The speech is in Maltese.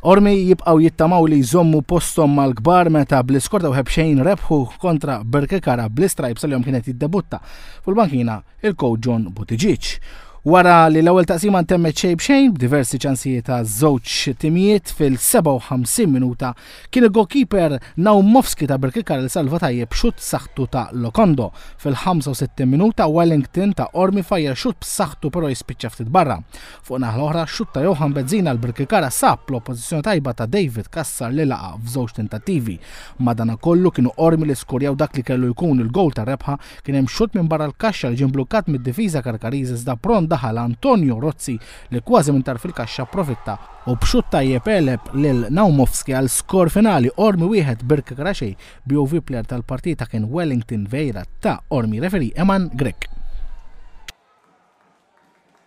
Qormi jibqgħu jittamaw li jżommu posthom mal-kbar meta bl-iskorta u ħebxejn rebħu kontra Birkirkara bl-istrajbs li kienet jiddebutta fuq il-bankina il-coach John Buttigieg. Wara li l-ewwel taqsima ntemmet xejn b'xejn b'diversi ċansijiet ta' żewġ timijiet fil-57 minuta kien il-goalkeeper Naumowski ta' Birkirkara li salva tajjeb xut saħtu ta' Lokondo. Fil-65 minuta Wellington ta' Qormi fajja xut b'saħħtu però jispiċċa ftit barra. Fuq in-naħa l-oħra, xutta jew ħambet żin għal Birkirkara sab l-oppożizzjoni tajba ta' David Cassar li laqa' f'żewġ tentattivi. Madanakollu kienu qormi li skorjaw dak li kellu jkun il-gowl tar-rebħa. Kien hemm xutt minn barra l-kaxxa li ġie mblukkat mid-difiża Karkariża iżda pront daħal Antonio Rozzi li kważi minn tarf il-kaxxa approfitta u b'xutt tajjeb għeleb lil Naumovski għal skor finali qormi wieħed Birkirkara xejn. BOV plejer tal-partita kien Wellington Vieira ta' qormi referee Eman Grech.